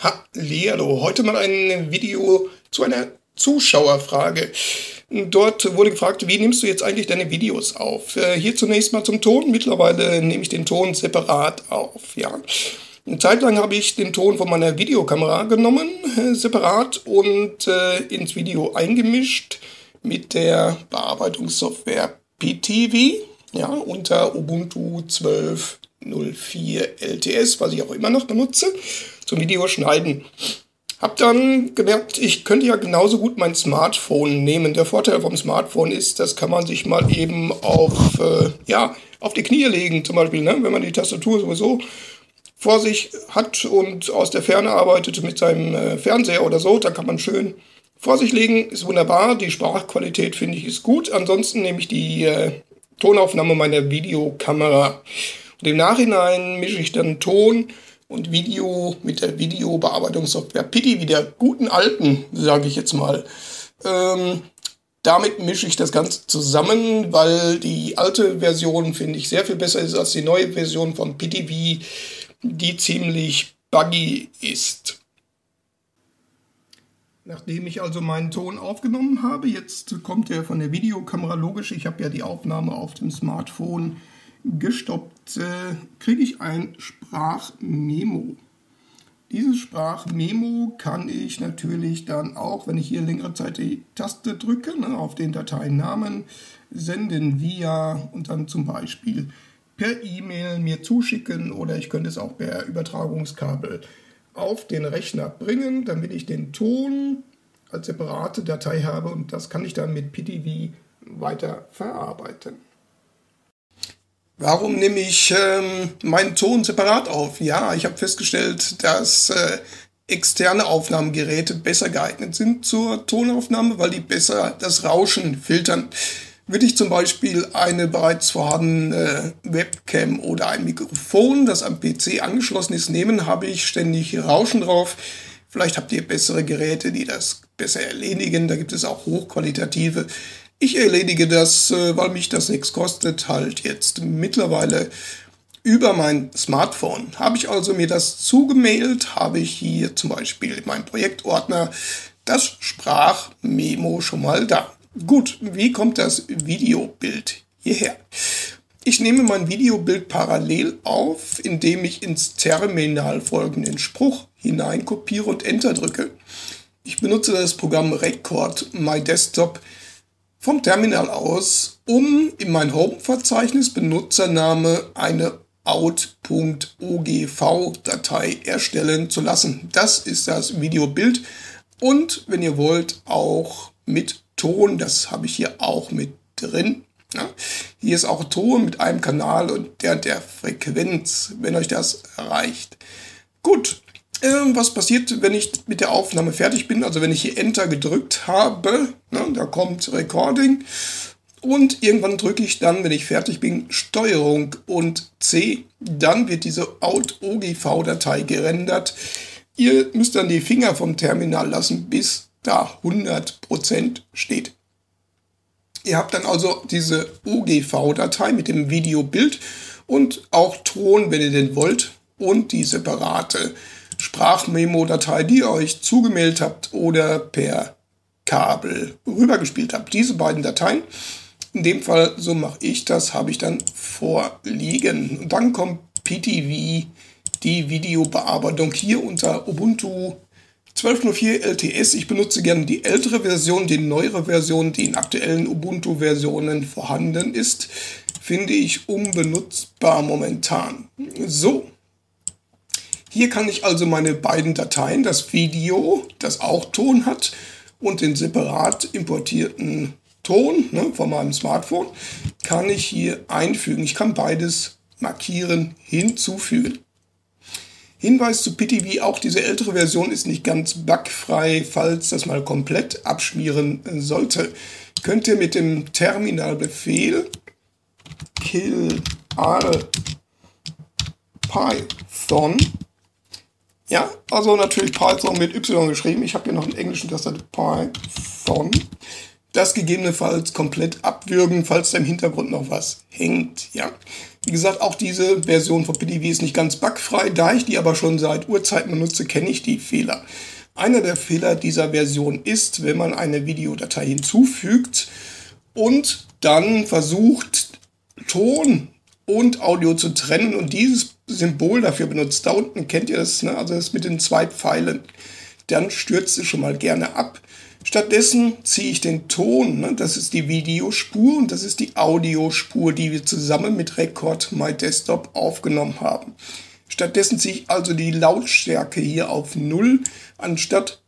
Hallo, heute mal ein Video zu einer Zuschauerfrage. Dort wurde gefragt, wie nimmst du jetzt eigentlich deine Videos auf? Äh, hier zunächst mal zum Ton. Mittlerweile nehme ich den Ton separat auf. Ja. Eine Zeit lang habe ich den Ton von meiner Videokamera genommen, äh, separat, und äh, ins Video eingemischt mit der Bearbeitungssoftware PTV, ja, unter Ubuntu 12.04 LTS, was ich auch immer noch benutze, zum Videoschneiden. Hab dann gemerkt, ich könnte ja genauso gut mein Smartphone nehmen. Der Vorteil vom Smartphone ist, das kann man sich mal eben auf, äh, ja, auf die Knie legen, zum Beispiel, ne? wenn man die Tastatur sowieso vor sich hat und aus der Ferne arbeitet mit seinem äh, Fernseher oder so, da kann man schön vor sich legen, ist wunderbar. Die Sprachqualität finde ich ist gut. Ansonsten nehme ich die äh, Tonaufnahme meiner Videokamera. Und im Nachhinein mische ich dann Ton und Video mit der Videobearbeitungssoftware Pity, wie der guten alten, sage ich jetzt mal. Ähm, damit mische ich das Ganze zusammen, weil die alte Version, finde ich, sehr viel besser ist als die neue Version von PTV, die ziemlich buggy ist. Nachdem ich also meinen Ton aufgenommen habe, jetzt kommt er von der Videokamera logisch. Ich habe ja die Aufnahme auf dem Smartphone gestoppt, äh, kriege ich ein Sprachmemo. Dieses Sprachmemo kann ich natürlich dann auch, wenn ich hier längere Zeit die Taste drücke, ne, auf den Dateinamen senden via und dann zum Beispiel per E-Mail mir zuschicken oder ich könnte es auch per Übertragungskabel auf den Rechner bringen, damit ich den Ton als separate Datei habe und das kann ich dann mit PTV weiter verarbeiten. Warum nehme ich ähm, meinen Ton separat auf? Ja, ich habe festgestellt, dass äh, externe Aufnahmegeräte besser geeignet sind zur Tonaufnahme, weil die besser das Rauschen filtern. Würde ich zum Beispiel eine bereits vorhandene Webcam oder ein Mikrofon, das am PC angeschlossen ist, nehmen, habe ich ständig Rauschen drauf. Vielleicht habt ihr bessere Geräte, die das besser erledigen. Da gibt es auch hochqualitative. Ich erledige das, äh, weil mich das nichts kostet, halt jetzt mittlerweile über mein Smartphone. Habe ich also mir das zugemailt, habe ich hier zum Beispiel in meinem Projektordner das Sprachmemo schon mal da. Gut, wie kommt das Videobild hierher? Ich nehme mein Videobild parallel auf, indem ich ins Terminal folgenden Spruch hineinkopiere und Enter drücke. Ich benutze das Programm Record My Desktop vom Terminal aus, um in mein Home-Verzeichnis Benutzername eine out.ogv-Datei erstellen zu lassen. Das ist das Videobild und wenn ihr wollt auch mit Ton, das habe ich hier auch mit drin. Ja. Hier ist auch Ton mit einem Kanal und der der Frequenz, wenn euch das reicht. Gut, ähm, was passiert, wenn ich mit der Aufnahme fertig bin? Also wenn ich hier Enter gedrückt habe, ne, da kommt Recording und irgendwann drücke ich dann, wenn ich fertig bin, Steuerung und C. Dann wird diese Out-OGV-Datei gerendert. Ihr müsst dann die Finger vom Terminal lassen, bis da 100% steht. Ihr habt dann also diese OGV-Datei mit dem Videobild und auch Ton, wenn ihr den wollt, und die separate Sprachmemo-Datei, die ihr euch zugemeldet habt oder per Kabel rübergespielt habt. Diese beiden Dateien, in dem Fall, so mache ich das, habe ich dann vorliegen. Und dann kommt PTV, die Videobearbeitung hier unter Ubuntu 12.04 LTS. Ich benutze gerne die ältere Version, die neuere Version, die in aktuellen Ubuntu-Versionen vorhanden ist, finde ich unbenutzbar momentan. So, hier kann ich also meine beiden Dateien, das Video, das auch Ton hat, und den separat importierten Ton ne, von meinem Smartphone, kann ich hier einfügen. Ich kann beides markieren, hinzufügen. Hinweis zu PTV, auch diese ältere Version ist nicht ganz bugfrei, falls das mal komplett abschmieren sollte. Könnt ihr mit dem Terminalbefehl kill all python ja, also natürlich Python mit Y geschrieben. Ich habe hier noch einen englischen Tastatur Python. Das gegebenenfalls komplett abwürgen, falls da im Hintergrund noch was hängt. Ja, wie gesagt, auch diese Version von PDV ist nicht ganz bugfrei. Da ich die aber schon seit Urzeiten benutze, kenne ich die Fehler. Einer der Fehler dieser Version ist, wenn man eine Videodatei hinzufügt und dann versucht, Ton und Audio zu trennen und dieses Symbol dafür benutzt. Da unten kennt ihr das, ne? also das mit den zwei Pfeilen. Dann stürzt es schon mal gerne ab. Stattdessen ziehe ich den Ton, ne? das ist die Videospur und das ist die Audiospur, die wir zusammen mit Record My Desktop aufgenommen haben. Stattdessen ziehe ich also die Lautstärke hier auf 0, anstatt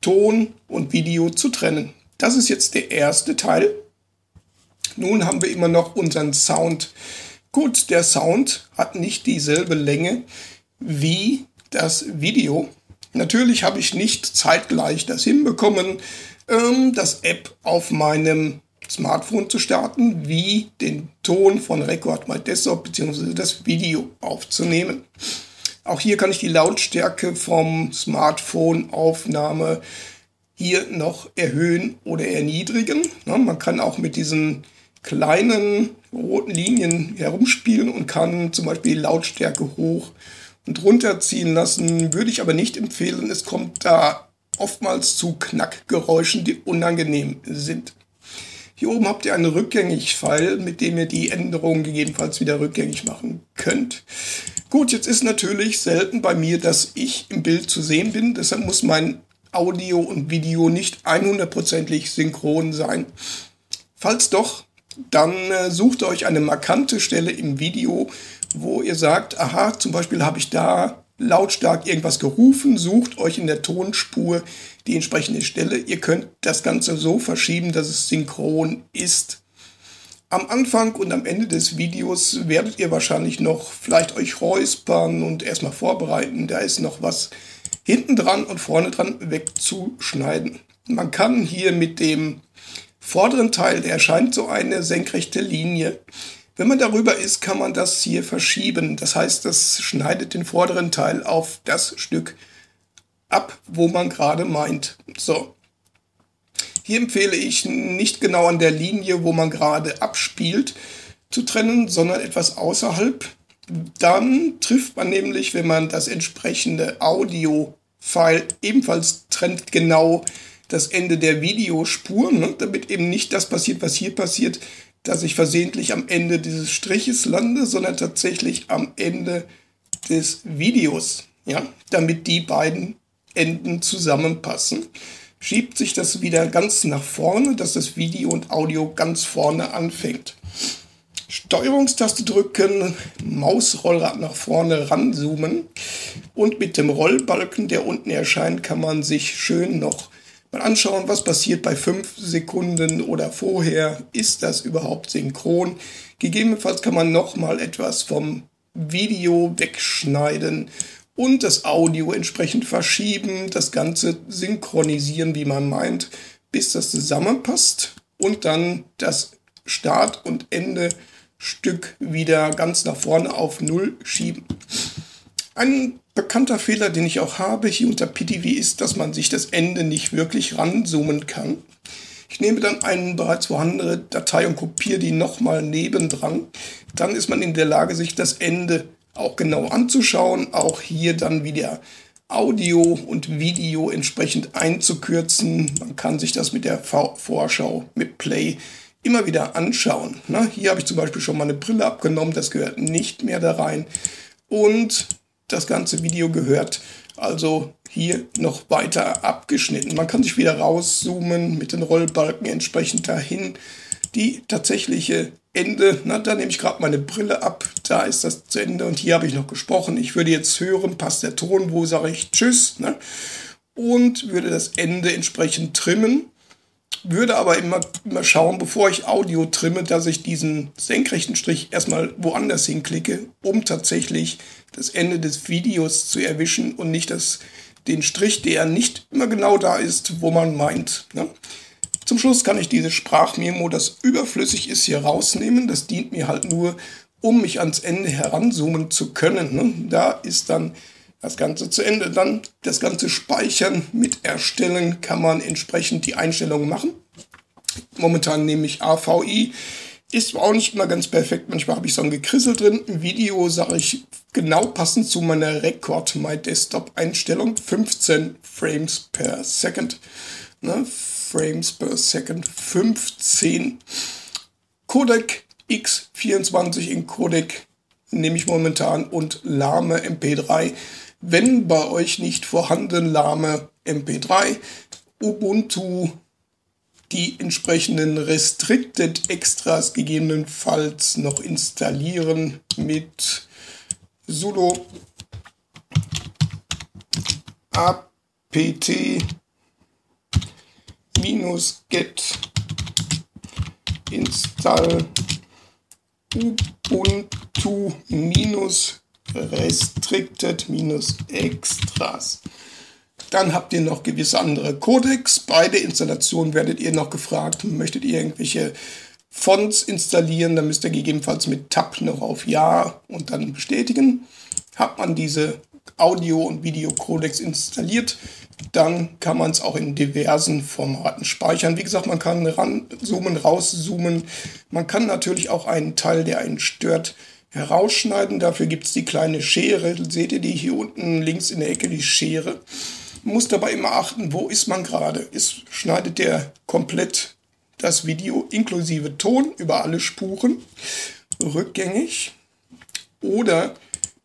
Ton und Video zu trennen. Das ist jetzt der erste Teil. Nun haben wir immer noch unseren Sound. Gut, der Sound hat nicht dieselbe Länge wie das Video. Natürlich habe ich nicht zeitgleich das hinbekommen, ähm, das App auf meinem Smartphone zu starten, wie den Ton von Record My Desktop bzw. das Video aufzunehmen. Auch hier kann ich die Lautstärke vom Smartphone-Aufnahme hier noch erhöhen oder erniedrigen. man kann auch mit diesen kleinen roten Linien herumspielen und kann zum Beispiel die Lautstärke hoch und runterziehen lassen. Würde ich aber nicht empfehlen. Es kommt da oftmals zu Knackgeräuschen, die unangenehm sind. Hier oben habt ihr einen Rückgängig-Pfeil, mit dem ihr die Änderungen gegebenenfalls wieder rückgängig machen könnt. Gut, jetzt ist natürlich selten bei mir, dass ich im Bild zu sehen bin. Deshalb muss mein Audio und Video nicht 100%ig synchron sein. Falls doch, dann äh, sucht euch eine markante Stelle im Video, wo ihr sagt, aha, zum Beispiel habe ich da lautstark irgendwas gerufen, sucht euch in der Tonspur die entsprechende Stelle. Ihr könnt das Ganze so verschieben, dass es synchron ist. Am Anfang und am Ende des Videos werdet ihr wahrscheinlich noch vielleicht euch räuspern und erstmal vorbereiten. Da ist noch was hinten dran und vorne dran wegzuschneiden. Man kann hier mit dem vorderen Teil, der erscheint so eine senkrechte Linie. Wenn man darüber ist, kann man das hier verschieben. Das heißt, das schneidet den vorderen Teil auf das Stück ab, wo man gerade meint. So. Hier empfehle ich nicht genau an der Linie, wo man gerade abspielt, zu trennen, sondern etwas außerhalb. Dann trifft man nämlich, wenn man das entsprechende Audio-File ebenfalls trennt, genau das Ende der Videospur, ne, damit eben nicht das passiert, was hier passiert, dass ich versehentlich am Ende dieses Striches lande, sondern tatsächlich am Ende des Videos, ja, damit die beiden Enden zusammenpassen. Schiebt sich das wieder ganz nach vorne, dass das Video und Audio ganz vorne anfängt. Steuerungstaste drücken, Mausrollrad nach vorne ranzoomen und mit dem Rollbalken, der unten erscheint, kann man sich schön noch mal anschauen, was passiert bei 5 Sekunden oder vorher. Ist das überhaupt synchron? Gegebenenfalls kann man noch mal etwas vom Video wegschneiden und das Audio entsprechend verschieben, das Ganze synchronisieren, wie man meint, bis das zusammenpasst und dann das Start- und Ende-Stück wieder ganz nach vorne auf Null schieben. Ein bekannter Fehler, den ich auch habe hier unter PTV, ist, dass man sich das Ende nicht wirklich ranzoomen kann. Ich nehme dann eine bereits vorhandene Datei und kopiere die nochmal nebendran. Dann ist man in der Lage, sich das Ende auch genau anzuschauen. Auch hier dann wieder Audio und Video entsprechend einzukürzen. Man kann sich das mit der Vorschau, mit Play immer wieder anschauen. Na, hier habe ich zum Beispiel schon mal eine Brille abgenommen, das gehört nicht mehr da rein. Und das ganze Video gehört also hier noch weiter abgeschnitten. Man kann sich wieder rauszoomen mit den Rollbalken entsprechend dahin. Die tatsächliche Ende, na, da nehme ich gerade meine Brille ab, da ist das zu Ende und hier habe ich noch gesprochen. Ich würde jetzt hören, passt der Ton, wo sage ich Tschüss ne? und würde das Ende entsprechend trimmen würde aber immer, immer schauen, bevor ich Audio trimme, dass ich diesen senkrechten Strich erstmal woanders hinklicke, um tatsächlich das Ende des Videos zu erwischen und nicht das, den Strich, der nicht immer genau da ist, wo man meint. Ne? Zum Schluss kann ich dieses Sprachmemo, das überflüssig ist, hier rausnehmen. Das dient mir halt nur, um mich ans Ende heranzoomen zu können. Ne? Da ist dann das Ganze zu Ende. Dann das Ganze speichern mit erstellen kann man entsprechend die Einstellungen machen. Momentan nehme ich AVI. Ist auch nicht immer ganz perfekt. Manchmal habe ich so ein Gekrissel drin. Im Video sage ich genau passend zu meiner Record My Desktop Einstellung 15 Frames per Second. Ne? Frames per Second 15. Codec X24 in Codec nehme ich momentan und lahme MP3. Wenn bei euch nicht vorhanden lahme MP3, Ubuntu die entsprechenden Restricted Extras gegebenenfalls noch installieren mit sudo apt get install ubuntu minus restricted minus extras. Dann habt ihr noch gewisse andere Codecs. Bei der Installation werdet ihr noch gefragt, möchtet ihr irgendwelche Fonts installieren, dann müsst ihr gegebenenfalls mit Tab noch auf Ja und dann bestätigen. Hat man diese Audio- und Video-Codecs installiert, dann kann man es auch in diversen Formaten speichern. Wie gesagt, man kann ranzoomen, rauszoomen. Man kann natürlich auch einen Teil, der einen stört, herausschneiden. Dafür gibt es die kleine Schere. Seht ihr die hier unten links in der Ecke, die Schere. Man muss dabei immer achten, wo ist man gerade. Ist, schneidet der komplett das Video inklusive Ton über alle Spuren rückgängig? Oder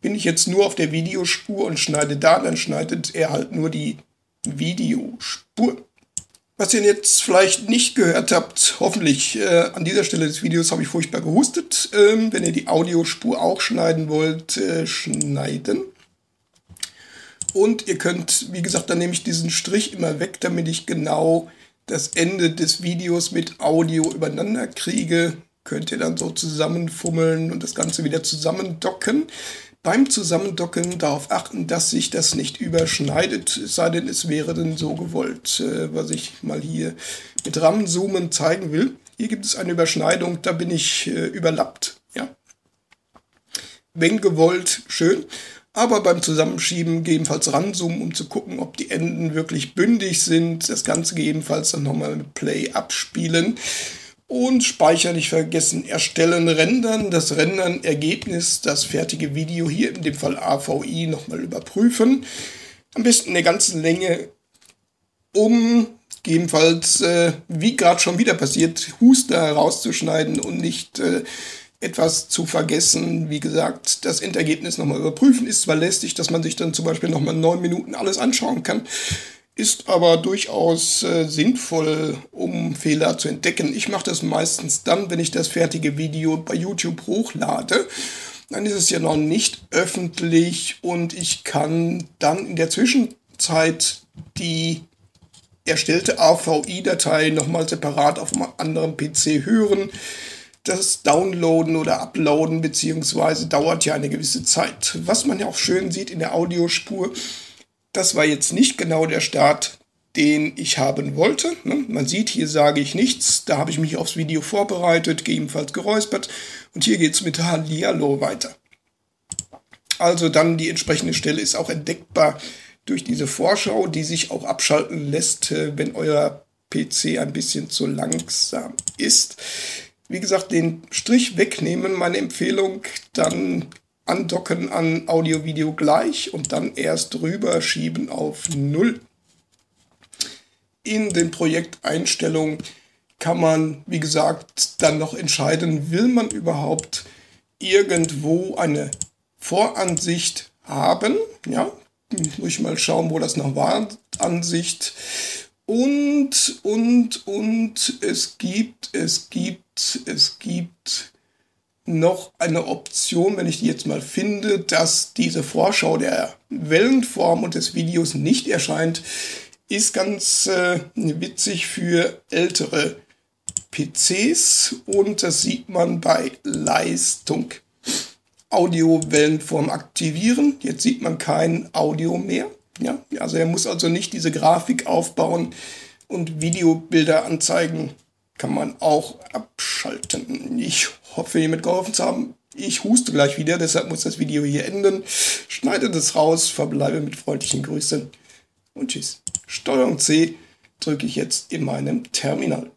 bin ich jetzt nur auf der Videospur und schneide da, dann schneidet er halt nur die Videospur. Was ihr jetzt vielleicht nicht gehört habt, hoffentlich äh, an dieser Stelle des Videos habe ich furchtbar gehustet. Ähm, wenn ihr die Audiospur auch schneiden wollt, äh, schneiden. Und ihr könnt, wie gesagt, dann nehme ich diesen Strich immer weg, damit ich genau das Ende des Videos mit Audio übereinander kriege. Könnt ihr dann so zusammenfummeln und das Ganze wieder zusammendocken beim Zusammendocken darauf achten, dass sich das nicht überschneidet, es sei denn, es wäre denn so gewollt, äh, was ich mal hier mit RAM-Zoomen zeigen will. Hier gibt es eine Überschneidung, da bin ich äh, überlappt. Ja. Wenn gewollt, schön. Aber beim Zusammenschieben gegebenenfalls ranzoomen, um zu gucken, ob die Enden wirklich bündig sind. Das Ganze gegebenenfalls dann nochmal mit Play abspielen. Und Speicher nicht vergessen, erstellen, rendern, das Rendern, Ergebnis, das fertige Video hier, in dem Fall AVI, nochmal überprüfen. Am besten eine ganze Länge, um gegebenenfalls, äh, wie gerade schon wieder passiert, Huster rauszuschneiden und nicht äh, etwas zu vergessen. Wie gesagt, das Endergebnis nochmal überprüfen ist zwar lästig, dass man sich dann zum Beispiel nochmal neun Minuten alles anschauen kann ist aber durchaus äh, sinnvoll, um Fehler zu entdecken. Ich mache das meistens dann, wenn ich das fertige Video bei YouTube hochlade. Dann ist es ja noch nicht öffentlich und ich kann dann in der Zwischenzeit die erstellte AVI-Datei nochmal separat auf einem anderen PC hören. Das Downloaden oder Uploaden beziehungsweise dauert ja eine gewisse Zeit. Was man ja auch schön sieht in der Audiospur, das war jetzt nicht genau der Start, den ich haben wollte. Ne? Man sieht, hier sage ich nichts. Da habe ich mich aufs Video vorbereitet, gegebenenfalls geräuspert. Und hier geht es mit Hallihallo weiter. Also dann die entsprechende Stelle ist auch entdeckbar durch diese Vorschau, die sich auch abschalten lässt, äh, wenn euer PC ein bisschen zu langsam ist. Wie gesagt, den Strich wegnehmen, meine Empfehlung, dann andocken an Audio-Video gleich und dann erst rüber schieben auf 0. In den Projekteinstellungen kann man, wie gesagt, dann noch entscheiden, will man überhaupt irgendwo eine Voransicht haben. Ja, muss ich mal schauen, wo das noch war. Ansicht. Und, und, und es gibt, es gibt, es gibt noch eine Option, wenn ich die jetzt mal finde, dass diese Vorschau der Wellenform und des Videos nicht erscheint, ist ganz äh, witzig für ältere PCs und das sieht man bei Leistung. Audio-Wellenform aktivieren. Jetzt sieht man kein Audio mehr. Ja, also er muss also nicht diese Grafik aufbauen und Videobilder anzeigen. Kann man auch abschalten. Ich hoffe, ihr mitgeholfen zu haben. Ich huste gleich wieder, deshalb muss das Video hier enden. Schneide das raus, verbleibe mit freundlichen Grüßen und tschüss. Steuerung C drücke ich jetzt in meinem Terminal.